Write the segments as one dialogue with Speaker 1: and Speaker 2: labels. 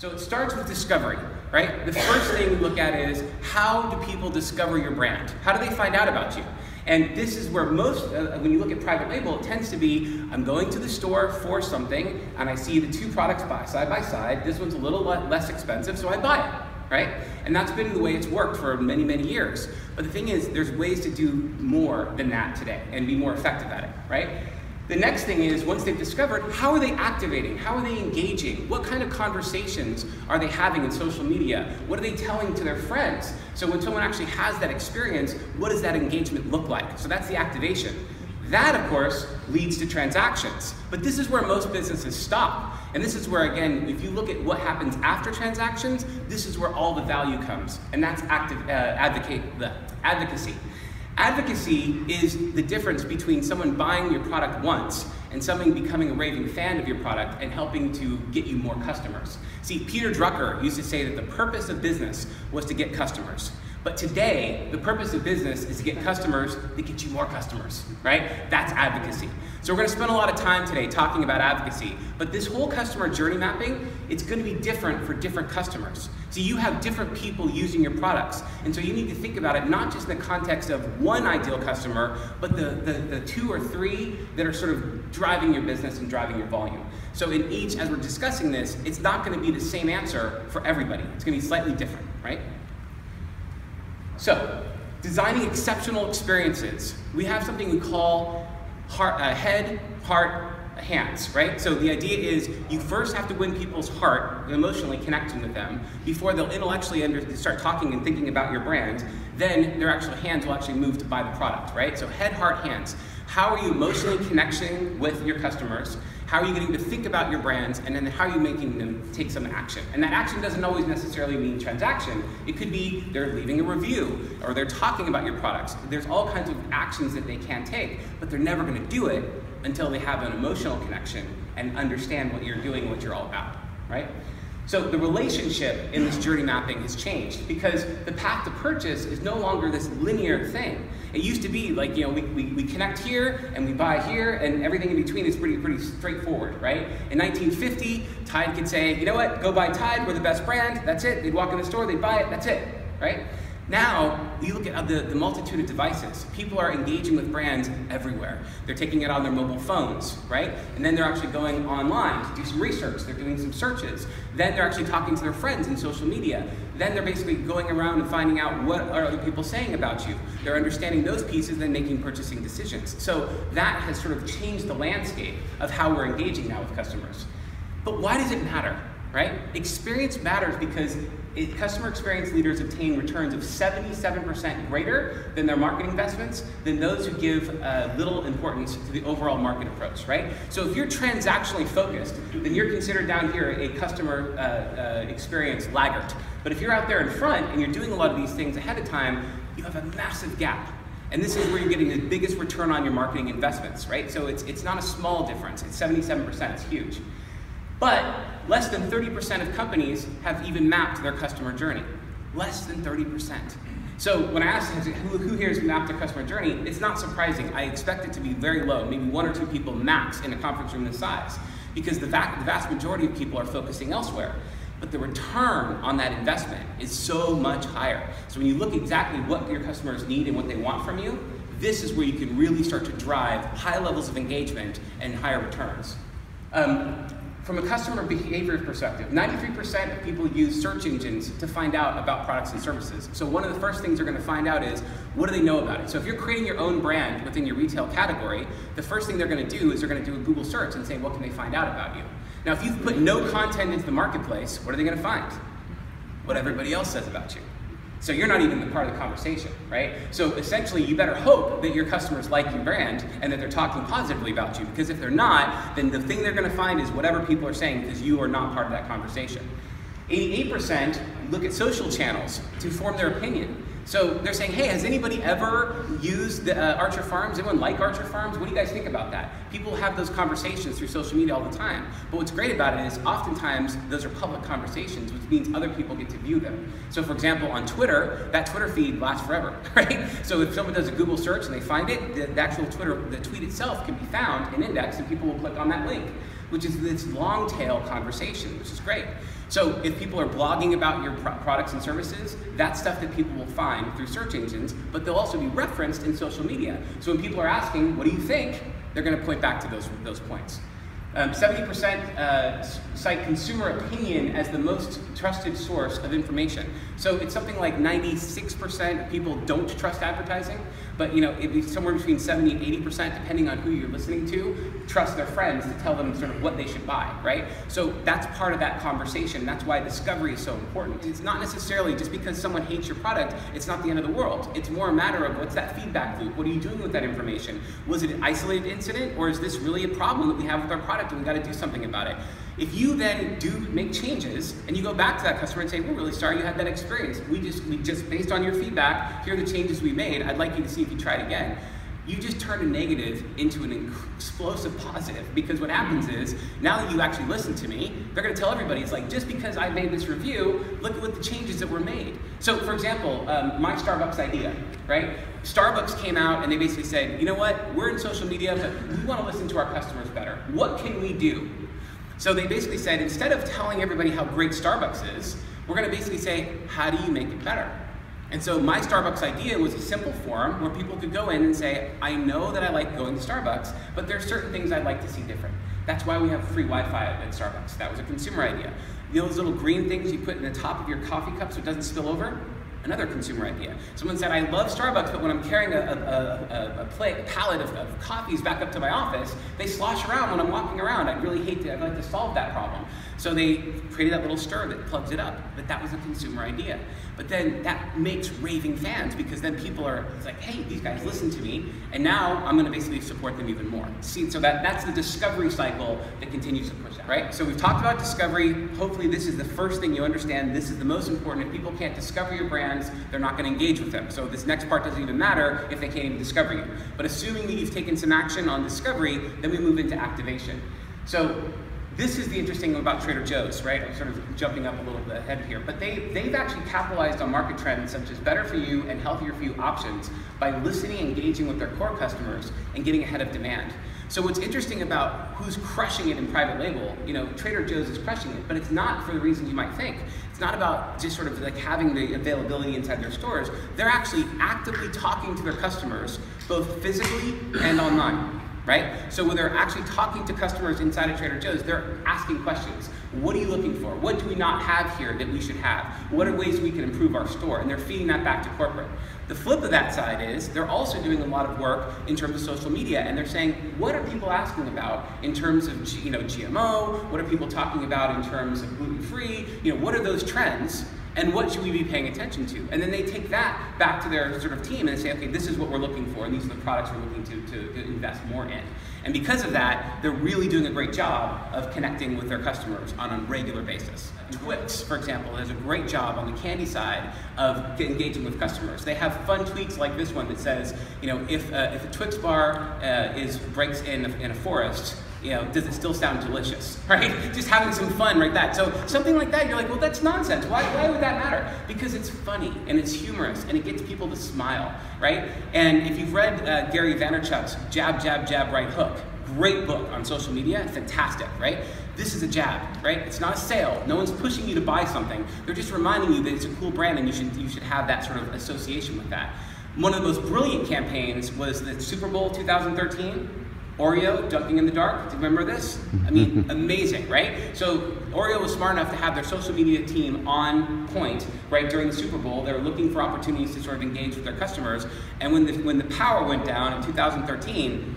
Speaker 1: So it starts with discovery, right? The first thing we look at is how do people discover your brand? How do they find out about you? And this is where most, uh, when you look at private label, it tends to be I'm going to the store for something and I see the two products by, side by side. This one's a little less expensive, so I buy it, right? And that's been the way it's worked for many, many years. But the thing is, there's ways to do more than that today and be more effective at it, right? The next thing is, once they've discovered, how are they activating? How are they engaging? What kind of conversations are they having in social media? What are they telling to their friends? So when someone actually has that experience, what does that engagement look like? So that's the activation. That, of course, leads to transactions. But this is where most businesses stop. And this is where, again, if you look at what happens after transactions, this is where all the value comes. And that's active, uh, advocate, the advocacy. Advocacy is the difference between someone buying your product once and someone becoming a raving fan of your product and helping to get you more customers. See, Peter Drucker used to say that the purpose of business was to get customers. But today, the purpose of business is to get customers that get you more customers, right? That's advocacy. So we're gonna spend a lot of time today talking about advocacy, but this whole customer journey mapping, it's gonna be different for different customers. So you have different people using your products, and so you need to think about it not just in the context of one ideal customer, but the, the, the two or three that are sort of driving your business and driving your volume. So in each, as we're discussing this, it's not gonna be the same answer for everybody. It's gonna be slightly different, right? So, designing exceptional experiences. We have something we call heart, uh, head, heart, hands, right? So the idea is you first have to win people's heart, emotionally connecting with them, before they'll intellectually under, start talking and thinking about your brand. Then their actual hands will actually move to buy the product, right? So head, heart, hands. How are you emotionally connecting with your customers? How are you getting to think about your brands? And then how are you making them take some action? And that action doesn't always necessarily mean transaction. It could be they're leaving a review or they're talking about your products. There's all kinds of actions that they can take, but they're never going to do it until they have an emotional connection and understand what you're doing, what you're all about, right? So the relationship in this journey mapping has changed because the path to purchase is no longer this linear thing. It used to be like, you know, we, we, we connect here and we buy here and everything in between is pretty, pretty straightforward, right? In 1950, Tide could say, you know what, go buy Tide, we're the best brand, that's it. They'd walk in the store, they'd buy it, that's it, right? Now, you look at the, the multitude of devices. People are engaging with brands everywhere. They're taking it on their mobile phones, right? And then they're actually going online to do some research. They're doing some searches. Then they're actually talking to their friends in social media. Then they're basically going around and finding out what are other people saying about you. They're understanding those pieces, and making purchasing decisions. So that has sort of changed the landscape of how we're engaging now with customers. But why does it matter, right? Experience matters because it, customer experience leaders obtain returns of 77% greater than their marketing investments than those who give uh, little importance to the overall market approach, right? So if you're transactionally focused, then you're considered down here a customer uh, uh, experience laggard. But if you're out there in front and you're doing a lot of these things ahead of time, you have a massive gap. And this is where you're getting the biggest return on your marketing investments, right? So it's, it's not a small difference, it's 77%, it's huge. But less than 30% of companies have even mapped their customer journey. Less than 30%. So when I ask who, who here has mapped their customer journey, it's not surprising. I expect it to be very low, maybe one or two people max in a conference room this size, because the, va the vast majority of people are focusing elsewhere. But the return on that investment is so much higher. So when you look exactly what your customers need and what they want from you, this is where you can really start to drive high levels of engagement and higher returns. Um, from a customer behavior perspective, 93% of people use search engines to find out about products and services. So one of the first things they're going to find out is, what do they know about it? So if you're creating your own brand within your retail category, the first thing they're going to do is they're going to do a Google search and say, what can they find out about you? Now, if you've put no content into the marketplace, what are they going to find? What everybody else says about you. So you're not even the part of the conversation, right? So essentially, you better hope that your customers like your brand and that they're talking positively about you. Because if they're not, then the thing they're going to find is whatever people are saying because you are not part of that conversation. 88% look at social channels to form their opinion. So they're saying, hey, has anybody ever used the, uh, Archer Farms? Anyone like Archer Farms? What do you guys think about that? People have those conversations through social media all the time. But what's great about it is oftentimes those are public conversations, which means other people get to view them. So for example, on Twitter, that Twitter feed lasts forever, right? So if someone does a Google search and they find it, the, the actual Twitter, the tweet itself can be found and indexed and people will click on that link. which is this long tail conversation, which is great. So if people are blogging about your pro products and services, that's stuff that people will find through search engines, but they'll also be referenced in social media. So when people are asking, what do you think? They're gonna point back to those, those points. 70% um, uh, cite consumer opinion as the most trusted source of information. So it's something like 96% of people don't trust advertising, but you know, it'd be somewhere between 70 and 80%, depending on who you're listening to, trust their friends to tell them sort of what they should buy, right? So that's part of that conversation. That's why discovery is so important. It's not necessarily just because someone hates your product, it's not the end of the world. It's more a matter of what's that feedback loop? What are you doing with that information? Was it an isolated incident, or is this really a problem that we have with our product? and we got to do something about it. If you then do make changes and you go back to that customer and say, we're really sorry you had that experience. We just, we just based on your feedback, here are the changes we made. I'd like you to see if you try it again. You just turn a negative into an explosive positive because what happens is now that you actually listen to me they're going to tell everybody it's like just because i made this review look at what the changes that were made. So for example um, my starbucks idea right? Starbucks came out and they basically said you know what? We're in social media but we want to listen to our customers better. What can we do so they basically said instead of telling everybody how great starbucks is we're going to basically say how do you make it better and so my Starbucks idea was a simple forum where people could go in and say, I know that I like going to Starbucks, but there's certain things I'd like to see different. That's why we have free Wi-Fi at Starbucks. That was a consumer idea. You know those little green things you put in the top of your coffee cup so it doesn't spill over? Another consumer idea. Someone said, I love Starbucks, but when I'm carrying a, a, a, a plate, pallet of, of, coffees back up to my office, they slosh around when I'm walking around. I'd really hate to, I'd like to solve that problem. So they created that little stir that plugs it up, but that was a consumer idea. But then that makes raving fans because then people are like, hey, these guys listen to me, and now I'm gonna basically support them even more. See, so that, that's the discovery cycle that continues to push out, right? So we've talked about discovery. Hopefully this is the first thing you understand. This is the most important. If people can't discover your brands, they're not gonna engage with them. So this next part doesn't even matter if they can't even discover you. But assuming that you've taken some action on discovery, then we move into activation. So this is the interesting thing about Trader Joe's, right? I'm sort of jumping up a little bit ahead here, but they, they've actually capitalized on market trends such as better for you and healthier for you options by listening, engaging with their core customers, and getting ahead of demand. So what's interesting about who's crushing it in private label, you know, Trader Joe's is crushing it, but it's not for the reasons you might think. It's not about just sort of like having the availability inside their stores. They're actually actively talking to their customers, both physically and online right? So when they're actually talking to customers inside of Trader Joe's, they're asking questions. What are you looking for? What do we not have here that we should have? What are ways we can improve our store? And they're feeding that back to corporate. The flip of that side is they're also doing a lot of work in terms of social media, and they're saying, what are people asking about in terms of you know GMO? What are people talking about in terms of gluten-free? You know, what are those trends? And what should we be paying attention to? And then they take that back to their sort of team and say, okay, this is what we're looking for, and these are the products we're looking to, to, to, invest more in. And because of that, they're really doing a great job of connecting with their customers on a regular basis. Twix, for example, does a great job on the candy side of engaging with customers. They have fun tweets like this one that says, you know, if, uh, if a Twix bar uh, is breaks in in a forest, you know, does it still sound delicious, right? Just having some fun right that. So something like that, you're like, well, that's nonsense. Why, why would that matter? Because it's funny and it's humorous and it gets people to smile, right? And if you've read uh, Gary Vaynerchuk's Jab, Jab, Jab, Right Hook, great book on social media, fantastic, right? This is a jab, right? It's not a sale. No one's pushing you to buy something. They're just reminding you that it's a cool brand and you should, you should have that sort of association with that. One of the most brilliant campaigns was the Super Bowl 2013 Oreo dunking in the dark. Do you remember this? I mean, amazing, right? So Oreo was smart enough to have their social media team on point, right, during the Super Bowl. They were looking for opportunities to sort of engage with their customers. And when the, when the power went down in 2013,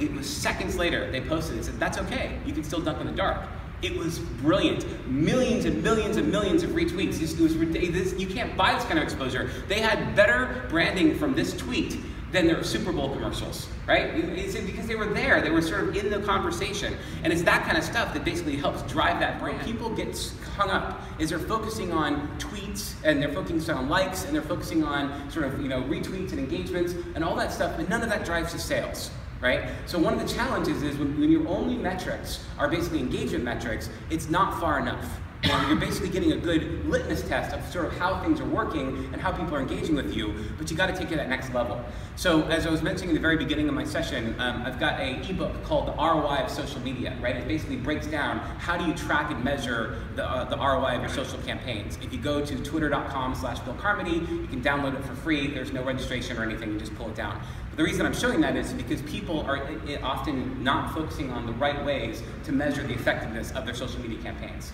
Speaker 1: it was seconds later, they posted and said, that's okay, you can still dunk in the dark. It was brilliant. Millions and millions and millions of retweets. This, was, this, you can't buy this kind of exposure. They had better branding from this tweet than their Super Bowl commercials, right? It's because they were there, they were sort of in the conversation. And it's that kind of stuff that basically helps drive that brand. People get hung up is they're focusing on tweets and they're focusing on likes and they're focusing on sort of, you know, retweets and engagements and all that stuff, but none of that drives to sales right? So one of the challenges is when, when, your only metrics are basically engagement metrics, it's not far enough You're basically getting a good litmus test of sort of how things are working and how people are engaging with you, but you got to take it to that next level. So as I was mentioning in the very beginning of my session, um, I've got a ebook called The ROI of Social Media, right? It basically breaks down how do you track and measure the, uh, the ROI of your social campaigns. If you go to twitter.com slash Bill Carmody, you can download it for free. There's no registration or anything, you just pull it down. But the reason I'm showing that is because people are often not focusing on the right ways to measure the effectiveness of their social media campaigns.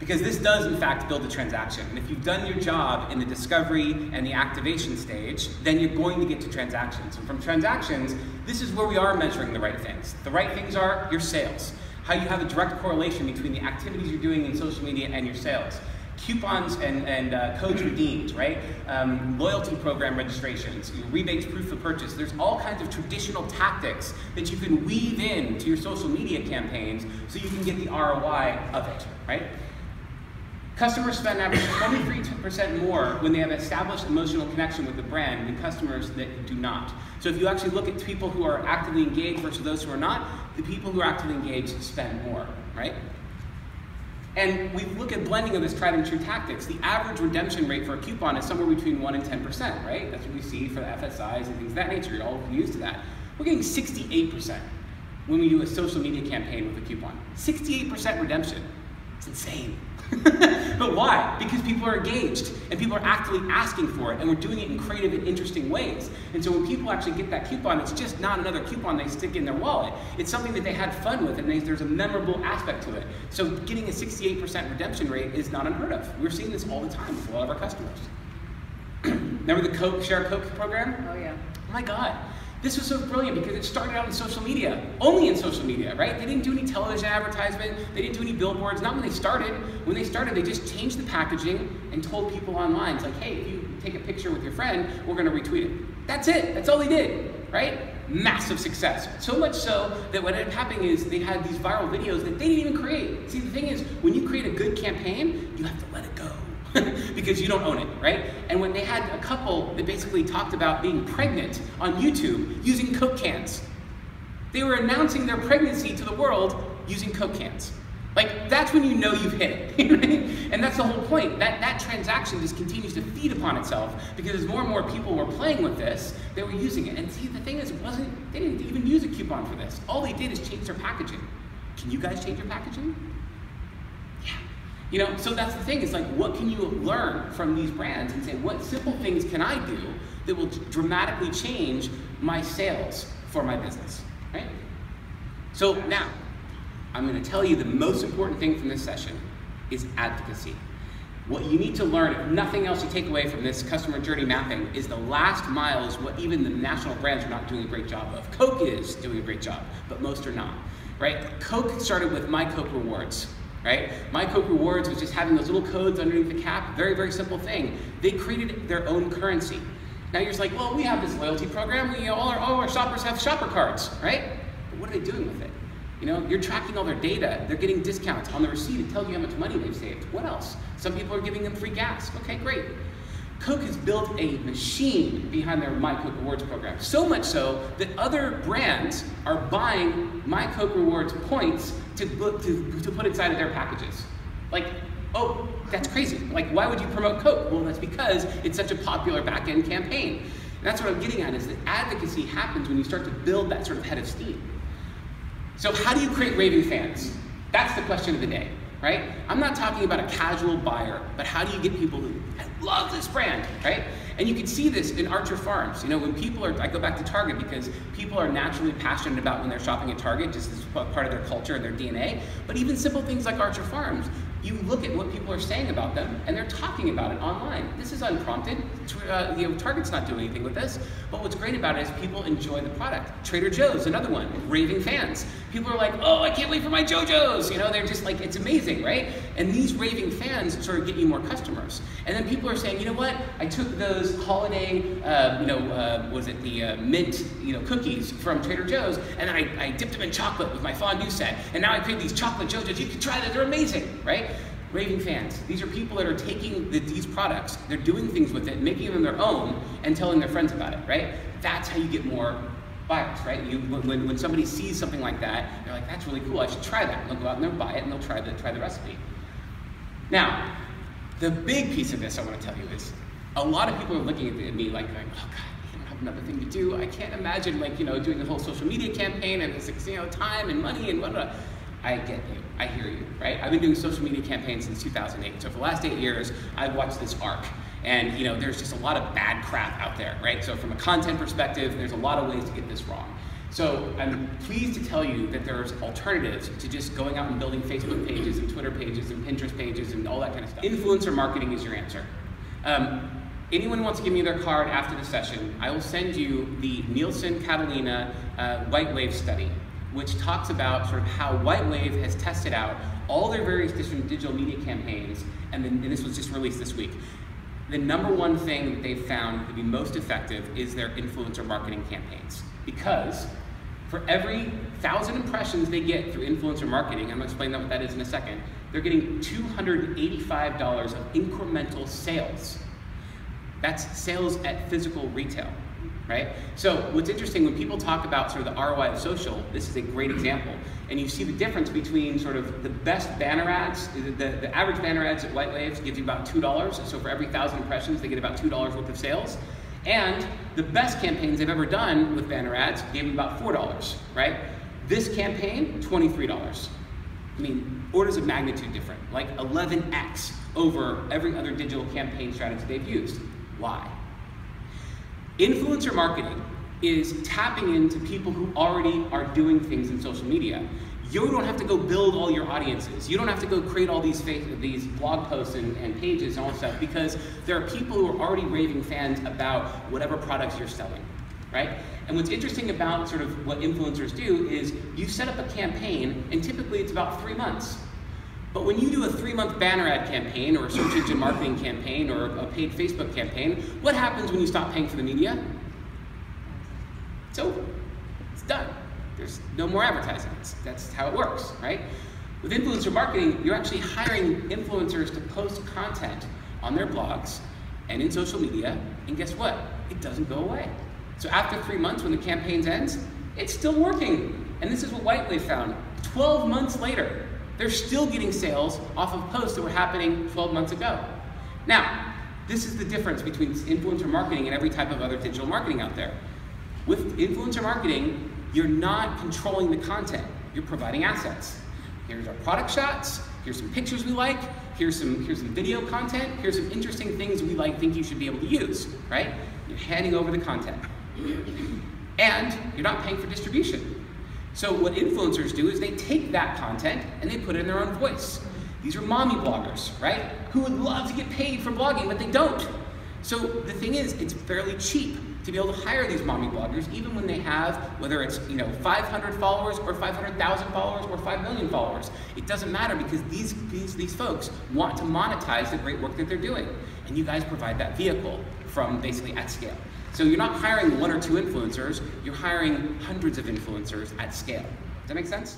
Speaker 1: Because this does, in fact, build a transaction. And if you've done your job in the discovery and the activation stage, then you're going to get to transactions. And from transactions, this is where we are measuring the right things. The right things are your sales, how you have a direct correlation between the activities you're doing in social media and your sales. Coupons and, and uh, codes redeemed, right? Um, loyalty program registrations, rebates, proof of purchase. There's all kinds of traditional tactics that you can weave in to your social media campaigns so you can get the ROI of it, right? Customers spend average 23% more when they have established emotional connection with the brand than customers that do not. So if you actually look at people who are actively engaged versus those who are not, the people who are actively engaged spend more, right? And we look at blending of this tried and true tactics. The average redemption rate for a coupon is somewhere between 1 and 10%, right? That's what we see for the FSIs and things of that nature. You're all used to that. We're getting 68% when we do a social media campaign with a coupon. 68% redemption. It's insane. but why? Because people are engaged and people are actively asking for it and we're doing it in creative and interesting ways. And so when people actually get that coupon, it's just not another coupon they stick in their wallet. It's something that they had fun with and they, there's a memorable aspect to it. So getting a 68% redemption rate is not unheard of. We're seeing this all the time with a lot of our customers. Remember the Coke Share Coke program?
Speaker 2: Oh yeah.
Speaker 1: Oh my God. This was so brilliant because it started out in social media, only in social media, right? They didn't do any television advertisement, they didn't do any billboards, not when they started. When they started, they just changed the packaging and told people online, it's like, hey, if you take a picture with your friend, we're gonna retweet it. That's it, that's all they did, right? Massive success. So much so that what ended up happening is they had these viral videos that they didn't even create. See, the thing is, when you create a good campaign, you have to let it go. because you don't own it, right? And when they had a couple that basically talked about being pregnant on YouTube using Coke cans, they were announcing their pregnancy to the world using Coke cans. Like, that's when you know you've hit it. and that's the whole point. That, that transaction just continues to feed upon itself because as more and more people were playing with this, they were using it. And see, the thing is, it wasn't, they didn't even use a coupon for this. All they did is change their packaging. Can you guys change your packaging? You know, so that's the thing. It's like, what can you learn from these brands and say, what simple things can I do that will dramatically change my sales for my business, right? So now, I'm going to tell you the most important thing from this session is advocacy. What you need to learn, if nothing else you take away from this customer journey mapping, is the last mile is what even the national brands are not doing a great job of. Coke is doing a great job, but most are not, right? Coke started with My Coke Rewards right? My Coke Rewards was just having those little codes underneath the cap. Very, very simple thing. They created their own currency. Now you're just like, well, we have this loyalty program. We all our, all our shoppers have shopper cards, right? But what are they doing with it? You know, you're tracking all their data. They're getting discounts on the receipt. It tells you how much money they've saved. What else? Some people are giving them free gas. Okay, great. Coke has built a machine behind their My Coke Rewards program. So much so that other brands are buying My Coke Rewards points to, to, to put inside of their packages. Like, oh, that's crazy. Like, why would you promote Coke? Well, that's because it's such a popular back-end campaign. And that's what I'm getting at is that advocacy happens when you start to build that sort of head of steam. So how do you create raving fans? That's the question of the day right? I'm not talking about a casual buyer, but how do you get people who love this brand, right? And you can see this in Archer Farms. You know, when people are, I go back to Target because people are naturally passionate about when they're shopping at Target, just as part of their culture and their DNA. But even simple things like Archer Farms, you look at what people are saying about them and they're talking about it online. This is unprompted. Uh, you know, Target's not doing anything with this. But what's great about it is people enjoy the product. Trader Joe's, another one, raving fans. People are like, oh, I can't wait for my Joe-Joe's. You know, they're just like, it's amazing, right? And these raving fans sort of get you more customers. And then people are saying, you know what? I took those holiday, uh, you know, uh, was it the uh, mint, you know, cookies from Trader Joe's, and I, I dipped them in chocolate with my fondue set. And now I create these chocolate Joe-Joe's. You can try that. They're amazing, right? Raving fans. These are people that are taking the, these products, they're doing things with it, making them their own, and telling their friends about it, right? That's how you get more buyers, right? You, when, when somebody sees something like that, they're like, that's really cool, I should try that. And they'll go out and they'll buy it and they'll try the, try the recipe. Now, the big piece of this I want to tell you is a lot of people are looking at me like, oh God, I don't have another thing to do. I can't imagine like, you know, doing the whole social media campaign and it's you know, time and money and whatnot. I get you. I hear you, right? I've been doing social media campaigns since 2008. So for the last eight years, I've watched this arc. And you know, there's just a lot of bad crap out there, right? So from a content perspective, there's a lot of ways to get this wrong. So I'm pleased to tell you that there's alternatives to just going out and building Facebook pages and Twitter pages and Pinterest pages and all that kind of stuff. Influencer marketing is your answer. Um, anyone wants to give me their card after the session, I will send you the Nielsen Catalina uh, White Wave study which talks about sort of how Whitewave has tested out all their various different digital media campaigns, and, then, and this was just released this week. The number one thing that they've found to be most effective is their influencer marketing campaigns. Because for every thousand impressions they get through influencer marketing, I'm gonna explain that what that is in a second, they're getting $285 of incremental sales. That's sales at physical retail right? So what's interesting, when people talk about sort of the ROI of social, this is a great example. And you see the difference between sort of the best banner ads, the, the average banner ads at White Waves gives you about $2. So for every thousand impressions, they get about $2 worth of sales. And the best campaigns they've ever done with banner ads gave them about $4, right? This campaign, $23. I mean, orders of magnitude different, like 11x over every other digital campaign strategy they've used. Why? Influencer marketing is tapping into people who already are doing things in social media. You don't have to go build all your audiences. You don't have to go create all these these blog posts and, and pages and all that stuff because there are people who are already raving fans about whatever products you're selling, right? And what's interesting about sort of what influencers do is you set up a campaign and typically it's about three months. But when you do a three-month banner ad campaign or a search engine marketing campaign or a paid Facebook campaign, what happens when you stop paying for the media? It's over. It's done. There's no more advertising. It's, that's how it works, right? With influencer marketing, you're actually hiring influencers to post content on their blogs and in social media, and guess what? It doesn't go away. So after three months, when the campaign ends, it's still working. And this is what Whitewave found. 12 months later, they're still getting sales off of posts that were happening 12 months ago. Now, this is the difference between influencer marketing and every type of other digital marketing out there. With influencer marketing, you're not controlling the content, you're providing assets. Here's our product shots, here's some pictures we like, here's some, here's some video content, here's some interesting things we like think you should be able to use, right? You're handing over the content. And you're not paying for distribution. So what influencers do is they take that content and they put it in their own voice. These are mommy bloggers, right? Who would love to get paid for blogging, but they don't. So the thing is, it's fairly cheap to be able to hire these mommy bloggers, even when they have, whether it's you know 500 followers or 500,000 followers or 5 million followers. It doesn't matter because these, these, these folks want to monetize the great work that they're doing. And you guys provide that vehicle from basically at scale. So you're not hiring one or two influencers, you're hiring hundreds of influencers at scale. Does that make sense?